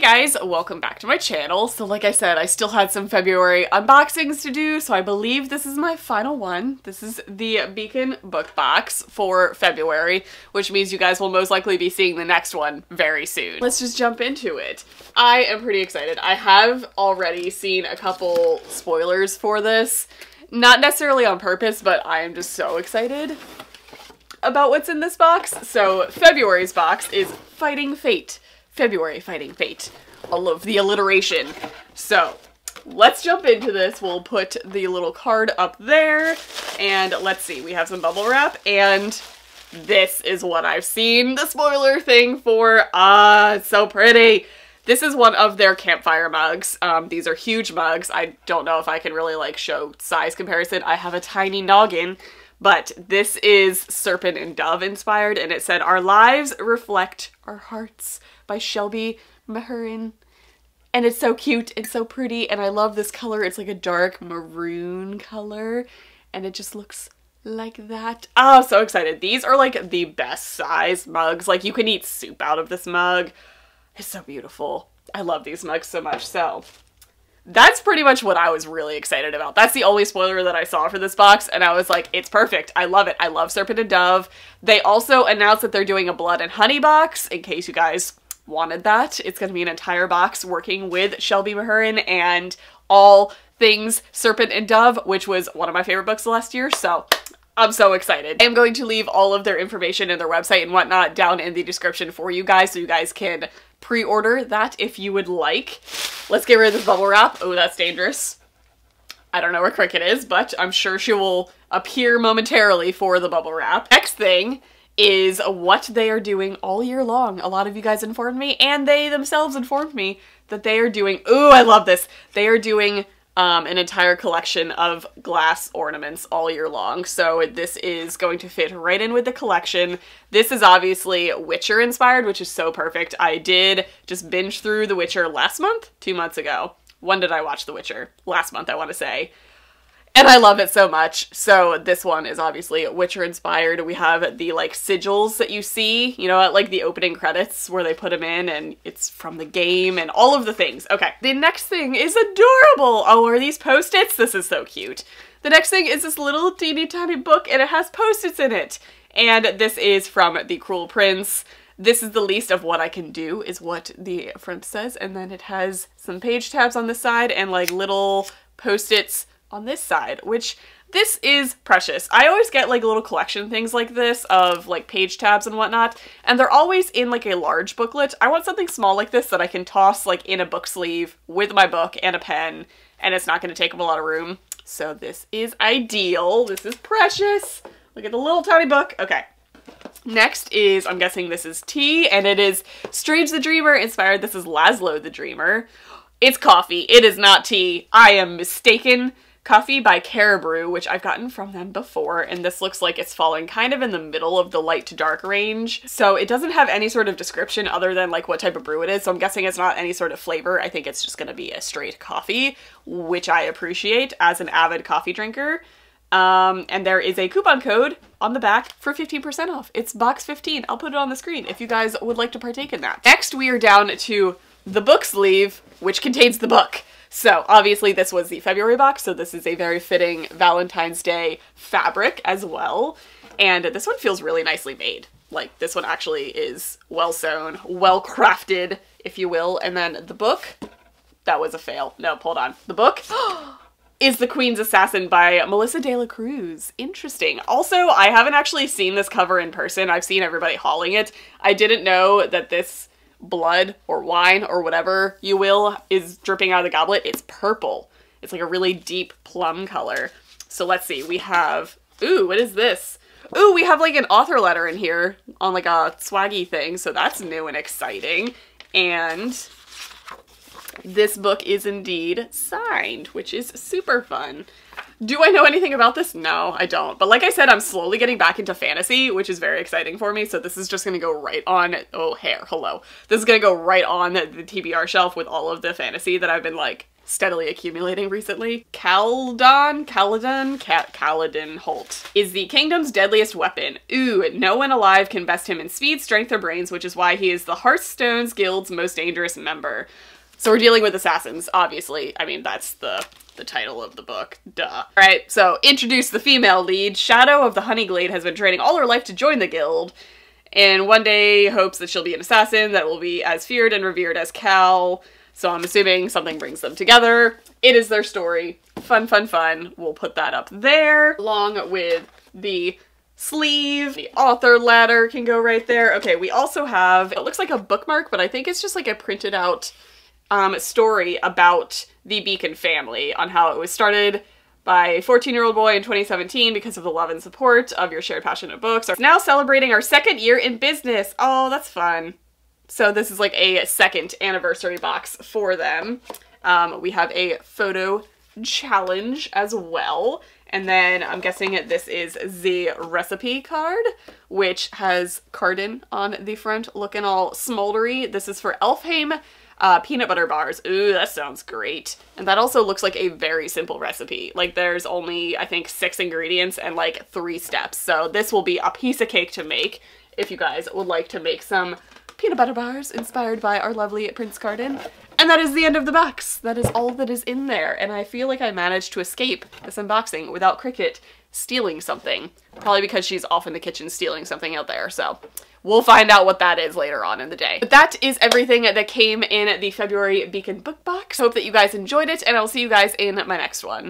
guys, welcome back to my channel. So like I said, I still had some February unboxings to do, so I believe this is my final one. This is the Beacon book box for February, which means you guys will most likely be seeing the next one very soon. Let's just jump into it. I am pretty excited. I have already seen a couple spoilers for this. Not necessarily on purpose, but I am just so excited about what's in this box. So February's box is Fighting Fate. February Fighting Fate. All of the alliteration. So let's jump into this. We'll put the little card up there and let's see. We have some bubble wrap and this is what I've seen the spoiler thing for. Ah, it's so pretty. This is one of their campfire mugs. Um, these are huge mugs. I don't know if I can really like show size comparison. I have a tiny noggin, but this is Serpent and Dove inspired and it said, our lives reflect our hearts by Shelby Mahurin. And it's so cute and so pretty and I love this color. It's like a dark maroon color and it just looks like that. Oh, so excited. These are like the best size mugs. Like you can eat soup out of this mug. It's so beautiful. I love these mugs so much. So that's pretty much what I was really excited about. That's the only spoiler that I saw for this box, and I was like, it's perfect. I love it. I love Serpent and Dove. They also announced that they're doing a Blood and Honey box, in case you guys wanted that. It's going to be an entire box working with Shelby Mahurin and all things Serpent and Dove, which was one of my favorite books last year, so I'm so excited. I am going to leave all of their information and their website and whatnot down in the description for you guys so you guys can pre-order that if you would like. Let's get rid of this bubble wrap. Oh, that's dangerous. I don't know where Cricket is, but I'm sure she will appear momentarily for the bubble wrap. Next thing is what they are doing all year long. A lot of you guys informed me, and they themselves informed me that they are doing, ooh, I love this. They are doing um, an entire collection of glass ornaments all year long. So this is going to fit right in with the collection. This is obviously Witcher inspired, which is so perfect. I did just binge through The Witcher last month, two months ago. When did I watch The Witcher? Last month, I want to say. And I love it so much. So this one is obviously Witcher inspired. We have the like sigils that you see, you know, at like the opening credits where they put them in and it's from the game and all of the things. Okay, the next thing is adorable. Oh, are these post-its? This is so cute. The next thing is this little teeny tiny book and it has post-its in it. And this is from The Cruel Prince. This is the least of what I can do is what the front says. And then it has some page tabs on the side and like little post-its on this side, which this is precious. I always get like little collection things like this of like page tabs and whatnot, and they're always in like a large booklet. I want something small like this that I can toss like in a book sleeve with my book and a pen, and it's not going to take up a lot of room. So this is ideal. This is precious. Look at the little tiny book. Okay. Next is, I'm guessing this is tea, and it is Strange the Dreamer inspired. This is Lazlo the Dreamer. It's coffee. It is not tea. I am mistaken. Coffee by Caribrew, which I've gotten from them before, and this looks like it's falling kind of in the middle of the light to dark range. So it doesn't have any sort of description other than like what type of brew it is, so I'm guessing it's not any sort of flavor. I think it's just gonna be a straight coffee, which I appreciate as an avid coffee drinker. Um, and there is a coupon code on the back for 15% off. It's box 15. I'll put it on the screen if you guys would like to partake in that. Next, we are down to the book sleeve, which contains the book. So obviously this was the February box, so this is a very fitting Valentine's Day fabric as well. And this one feels really nicely made. Like this one actually is well sewn, well crafted, if you will. And then the book, that was a fail. No, hold on. The book is The Queen's Assassin by Melissa De La Cruz. Interesting. Also, I haven't actually seen this cover in person. I've seen everybody hauling it. I didn't know that this blood or wine or whatever you will is dripping out of the goblet, it's purple. It's like a really deep plum color. So let's see, we have, ooh, what is this? Ooh, we have like an author letter in here on like a swaggy thing, so that's new and exciting. And this book is indeed signed, which is super fun. Do I know anything about this? No, I don't. But like I said, I'm slowly getting back into fantasy, which is very exciting for me. So this is just going to go right on, oh, hair, hello. This is going to go right on the, TBR shelf with all of the fantasy that I've been like steadily accumulating recently. Caldon, Caledon, Ca Caledon Holt is the kingdom's deadliest weapon. Ooh, no one alive can best him in speed, strength, or brains, which is why he is the Hearthstone's guild's most dangerous member. So we're dealing with assassins, obviously. I mean, that's the the title of the book. Duh. Alright, so introduce the female lead. Shadow of the Honeyglade has been training all her life to join the guild, and one day hopes that she'll be an assassin that will be as feared and revered as Cal. So I'm assuming something brings them together. It is their story. Fun, fun, fun. We'll put that up there, along with the sleeve. The author ladder can go right there. Okay, we also have, it looks like a bookmark, but I think it's just like a printed out um, story about the Beacon family on how it was started by a 14-year-old boy in 2017 because of the love and support of your shared passion of books. We're now celebrating our second year in business. Oh, that's fun. So this is like a second anniversary box for them. Um, we have a photo challenge as well. And then I'm guessing this is the recipe card, which has Cardan on the front looking all smoldery. This is for Elfhame uh, peanut butter bars. Ooh, that sounds great. And that also looks like a very simple recipe. Like there's only, I think, six ingredients and like three steps. So this will be a piece of cake to make if you guys would like to make some peanut butter bars inspired by our lovely Prince Cardan. And that is the end of the box. That is all that is in there. And I feel like I managed to escape this unboxing without Cricket stealing something. Probably because she's off in the kitchen stealing something out there, so we'll find out what that is later on in the day. But that is everything that came in the February Beacon book box. Hope that you guys enjoyed it, and I'll see you guys in my next one.